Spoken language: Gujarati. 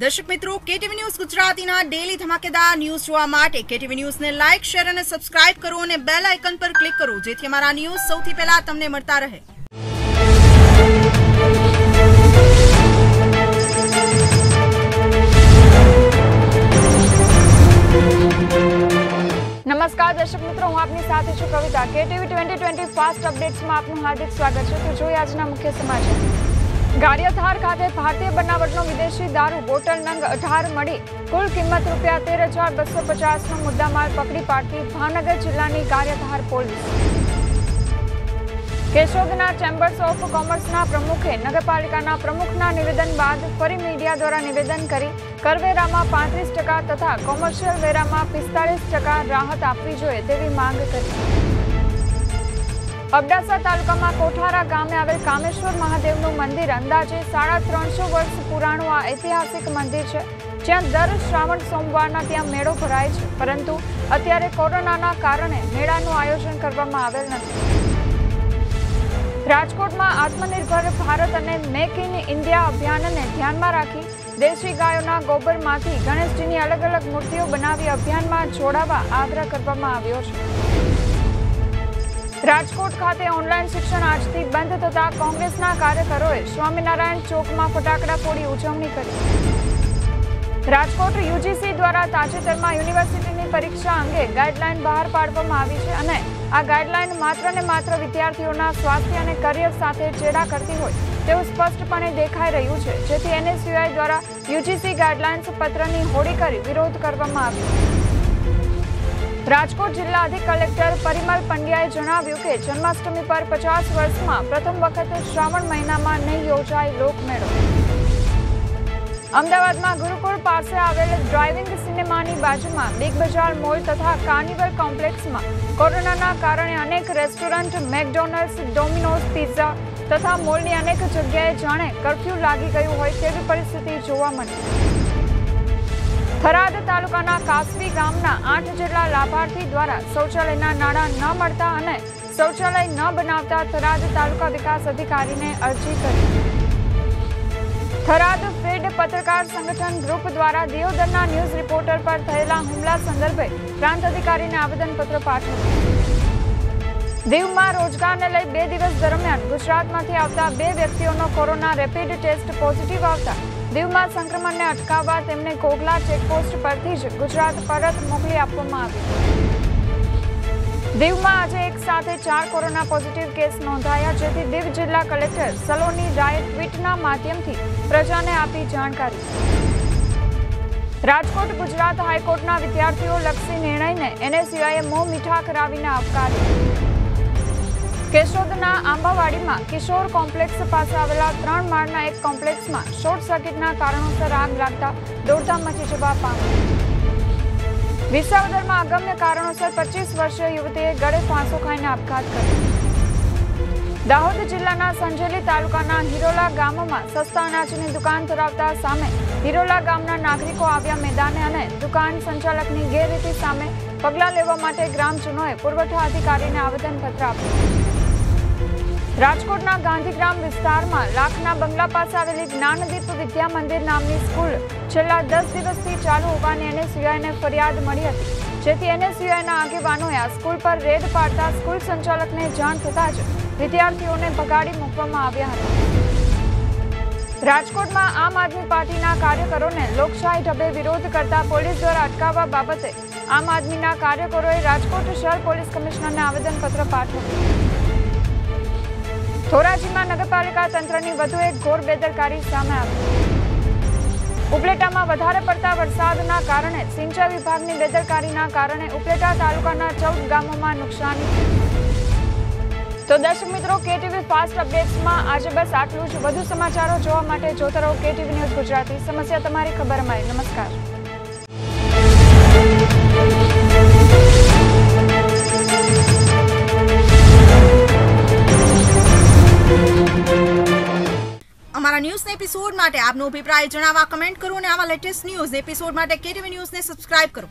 દર્શક મિત્રો, કેટીવી ન્યૂઝ ગુજરાતીના ડેલી ધમાકેદાર ન્યૂઝ જોવા માટે કેટીવી ન્યૂઝને લાઇક, શેર અને સબસ્ક્રાઇબ કરો અને બેલ આઇકન પર ક્લિક કરો, જેથી અમારા ન્યૂઝ સૌથી પહેલા તમને મળતા રહે. નમસ્કાર દર્શક મિત્રો, હું આપની સાથે છું Kavita. KTV twenty twenty fast અપડેટ્સમાં આપનું હાર્દિક સ્વાગત છે. તો જોઈએ આજના મુખ્ય સમાચાર. ગારિયાધાર ખાતે ભારતીય બનાવટનો વિદેશી દારૂ બોટલ નંગ અઢાર મળી. કુલ કિંમત રૂપિયા તેર હજાર બસો પચાસનો મુદ્દામાલ પકડી પાડતી ભાવનગર જિલ્લાની ગારિયાધાર પોલીસ. કેશોદના ચેમ્બર્સ ઓફ કોમર્સના પ્રમુખે નગરપાલિકાના પ્રમુખના નિવેદન બાદ ફરી મીડિયા દ્વારા નિવેદન કરી કરવેરામાં પાંત્રીસ ટકા તથા કોમર્શિયલ વેરામાં પિસ્તાળીસ ટકા રાહત આપવી જોઈએ તેવી માંગ કરી. અબડાસા તાલુકામાં કોઠારા ગામે આવેલ કામેશ્વર મહાદેવનું મંદિર અંદાજે સાડા ત્રણસો વર્ષ પુરાણું આ ઐતિહાસિક મંદિર છે, જ્યાં દર શ્રાવણ સોમવારના ત્યાં મેળો ભરાય છે. પરંતુ અત્યારે કોરોનાના કારણે મેળાનું આયોજન કરવામાં આવેલ નથી. રાજકોટમાં આત્મનિર્ભર ભારત અને મેક ઇન ઇન્ડિયા અભિયાનને ધ્યાનમાં રાખી દેશી ગાયોના ગોબરમાંથી ગણેશજીની અલગ અલગ મૂર્તિઓ બનાવી અભિયાનમાં જોડાવા આગ્રહ કરવામાં આવ્યો છે. રાજકોટ ખાતે ઓનલાઈન શિક્ષણ આજથી બંધ થતા કોંગ્રેસના કાર્યકરોએ સ્વામિનારાયણ ચોકમાં ફટાકડા ફોડી ઉજવણી કરી. રાજકોટ યુજીસી દ્વારા તાજેતરમાં યુનિવર્સિટીની પરીક્ષા અંગે ગાઈડલાઈન બહાર પાડવામાં આવી છે અને આ ગાઈડલાઈન માત્ર ને માત્ર વિદ્યાર્થીઓના સ્વાસ્થ્ય અને કરિયર સાથે ચેડા કરતી હોય તેવું સ્પષ્ટપણે દેખાઈ રહ્યું છે, જેથી એનએસયુઆઈ દ્વારા યુજીસી ગાઈડલાઇન્સ પત્રની હોડી કરી વિરોધ કરવામાં આવ્યો. રાજકોટ જિલ્લા અધિક કલેક્ટર પરિમલ પંડ્યાએ જણાવ્યું કે જન્માષ્ટમી પર પચાસ વર્ષમાં પ્રથમ વખત શ્રાવણ મહિનામાં નહીં યોજાય લોકમેળો. અમદાવાદમાં ગુરુકુળ પાસે આવેલ ડ્રાઇવિંગ સિનેમાની બાજુમાં બિગ બજાર મોલ તથા કાર્નિવલ કોમ્પ્લેક્સમાં કોરોનાના કારણે અનેક રેસ્ટોરન્ટ, મેકડોનલ્ડ્સ, ડોમિનોઝ, પિઝા તથા મોલની અનેક જગ્યાએ જાણે કરફ્યુ લાગી ગયું હોય તેવી પરિસ્થિતિ જોવા મળી. થરાદ તાલુકાના કાસવી ગામના આઠ જેટલા લાભાર્થી દ્વારા શૌચાલયના નાણાં ન મળતા અને શૌચાલય ન બનાવતા થરાદ તાલુકા વિકાસ અધિકારીને અરજી કરી. થરાદ ફીડ પત્રકાર સંગઠન ગ્રુપ દ્વારા દિયોદરના ન્યૂઝ રિપોર્ટર પર થયેલા હુમલા સંદર્ભે પ્રાંત અધિકારીને આવેદનપત્ર પાઠવ્યું. દીવમાં રોજગારને લઈ બે દિવસ દરમિયાન ગુજરાતમાંથી આવતા બે વ્યક્તિઓનો કોરોના રેપિડ ટેસ્ટ પોઝિટિવ આવતા દીવમાં સંક્રમણને અટકાવવા તેમને કોગલા ચેકપોસ્ટ પરથી જ ગુજરાત પરત મોકલી આપવામાં આવ્યું દીવમાં આજે એક સાથે ચાર કોરોના પોઝિટિવ કેસ નોંધાયા, જેથી દીવ જિલ્લા કલેક્ટર સલોની રાયે ટ્વીટના માધ્યમથી પ્રજાને આપી જાણકારી. રાજકોટ, ગુજરાત હાઈકોર્ટના વિદ્યાર્થીઓ લક્ષી નિર્ણયને એનએસયુઆઈએ મોં મીઠા કરાવીને આવકાર્યો કેશોદના આંબાવાડીમાં કિશોર કોમ્પ્લેક્સ પાસે આવેલા ત્રણ માળના એક કોમ્પ્લેક્સમાં શોર્ટ સર્કિટના કારણોસર આગ લાગતા દોડધામ મચી જવા પામી. વિસાવદરમાં અગમ્ય કારણોસર પચીસ વર્ષીય યુવતીએ ગળે ફાંસો ખાઈને આપઘાત કર્યો. દાહોદ જિલ્લાના સંજેલી તાલુકાના હિરોલા ગામમાં સસ્તા અનાજની દુકાન ધરાવતા સામે હિરોલા ગામના નાગરિકો આવ્યા મેદાને અને દુકાન સંચાલકની ગેરરીતિ સામે પગલાં લેવા માટે ગ્રામજનોએ પુરવઠા અધિકારીને આવેદનપત્ર આપ્યું. રાજકોટના ગાંધીગ્રામ વિસ્તારમાં લાખના બંગલા પાસે આવેલી જ્ઞાનદીપ વિદ્યા મંદિર નામની સ્કૂલ છેલ્લા દસ દિવસથી ચાલુ હોવાની એનએસયુઆઈને ફરિયાદ મળી હતી. જેથી એનએસયુઆઈના આગેવાનોએ આ સ્કૂલ પર રેડ પાડતા સ્કૂલ સંચાલકને જાણ થતાં જ વિદ્યાર્થીઓને ભગાડી મૂકવામાં આવ્યા હતા. રાજકોટમાં આમ આદમી પાર્ટીના કાર્યકરોને લોકશાહી ઢબે વિરોધ કરતા પોલીસ દ્વારા અટકાવવા બાબતે આમ આદમીના કાર્યકરોએ રાજકોટ શહેર પોલીસ કમિશનરને આવેદનપત્ર પાઠવ્યું. ધોરાજીમાં નગરપાલિકા તંત્રની વધુ એક ઘોર બેદરકારી સામે આવી. ઉપલેટામાં વધારે પડતા વરસાદના કારણે સિંચાઈ વિભાગની બેદરકારીના કારણે ઉપલેટા તાલુકાના ચૌદ ગામોમાં નુકસાન. તો દર્શક મિત્રો, કેટીવી ફાસ્ટ અપડેટ્સમાં આજે બસ આટલું જ. વધુ સમાચારો જોવા માટે જોતા રહો કેટીવી ન્યૂઝ ગુજરાતી. સમસ્યા તમારી ખબર અમારી નમસ્કાર. અમારા ન્યૂઝના એપિસોડ માટે આપનો અભિપ્રાય જણાવવા, કમેન્ટ કરો અને આવા લેટેસ્ટ ન્યૂઝ એપિસોડ માટે કેટીવી ન્યૂઝને સબસ્ક્રાઇબ કરો.